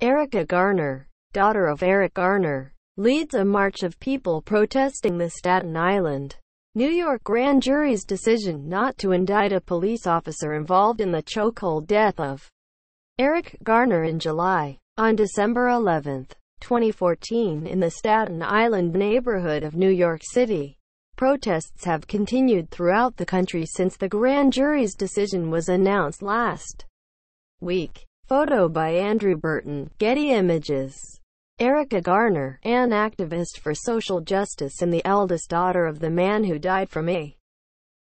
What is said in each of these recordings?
Erica Garner, daughter of Eric Garner, leads a march of people protesting the Staten Island, New York grand jury's decision not to indict a police officer involved in the chokehold death of Eric Garner in July. On December 11, 2014, in the Staten Island neighborhood of New York City, protests have continued throughout the country since the grand jury's decision was announced last week. Photo by Andrew Burton, Getty Images. Erica Garner, an activist for social justice and the eldest daughter of the man who died from a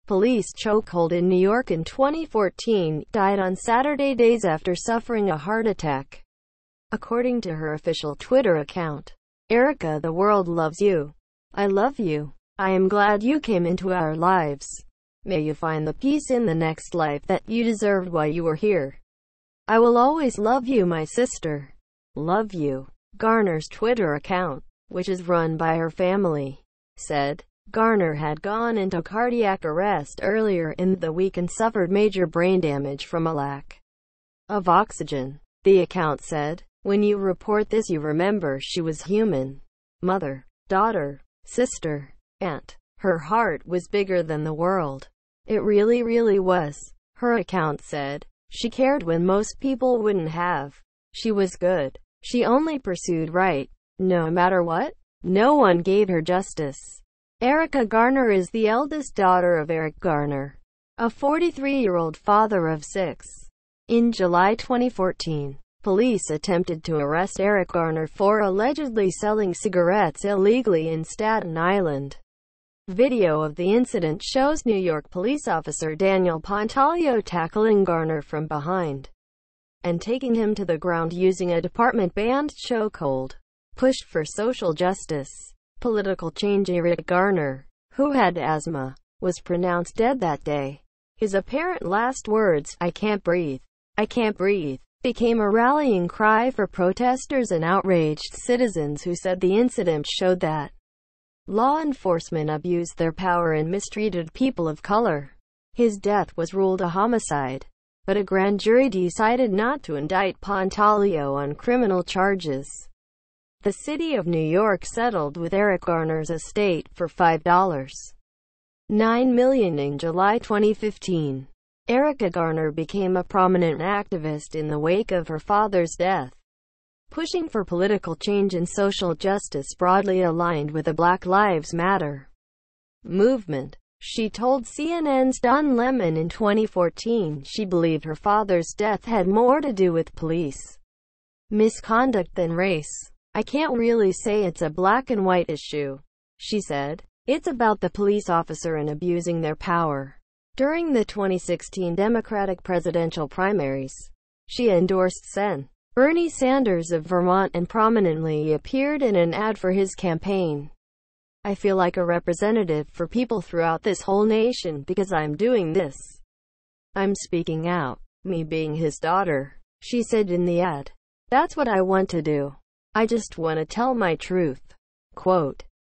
police chokehold in New York in 2014, died on Saturday days after suffering a heart attack. According to her official Twitter account, Erica, the world loves you. I love you. I am glad you came into our lives. May you find the peace in the next life that you deserved while you were here. I will always love you my sister. Love you. Garner's Twitter account, which is run by her family, said, Garner had gone into cardiac arrest earlier in the week and suffered major brain damage from a lack of oxygen. The account said, when you report this you remember she was human. Mother, daughter, sister, aunt. Her heart was bigger than the world. It really really was. Her account said, she cared when most people wouldn't have. She was good. She only pursued right. No matter what. No one gave her justice. Erica Garner is the eldest daughter of Eric Garner, a 43-year-old father of six. In July 2014, police attempted to arrest Eric Garner for allegedly selling cigarettes illegally in Staten Island. Video of the incident shows New York police officer Daniel Pantaleo tackling Garner from behind and taking him to the ground using a department-banned chokehold. Pushed for social justice. Political change Eric Garner, who had asthma, was pronounced dead that day. His apparent last words, I can't breathe, I can't breathe, became a rallying cry for protesters and outraged citizens who said the incident showed that Law enforcement abused their power and mistreated people of color. His death was ruled a homicide, but a grand jury decided not to indict Pantaleo on criminal charges. The city of New York settled with Eric Garner's estate for $5.9 million in July 2015. Erica Garner became a prominent activist in the wake of her father's death pushing for political change and social justice broadly aligned with the Black Lives Matter movement. She told CNN's Don Lemon in 2014 she believed her father's death had more to do with police misconduct than race. I can't really say it's a black and white issue, she said. It's about the police officer and abusing their power. During the 2016 Democratic presidential primaries, she endorsed Sen. Bernie Sanders of Vermont and prominently appeared in an ad for his campaign. I feel like a representative for people throughout this whole nation because I'm doing this. I'm speaking out. Me being his daughter. She said in the ad. That's what I want to do. I just want to tell my truth. Quote.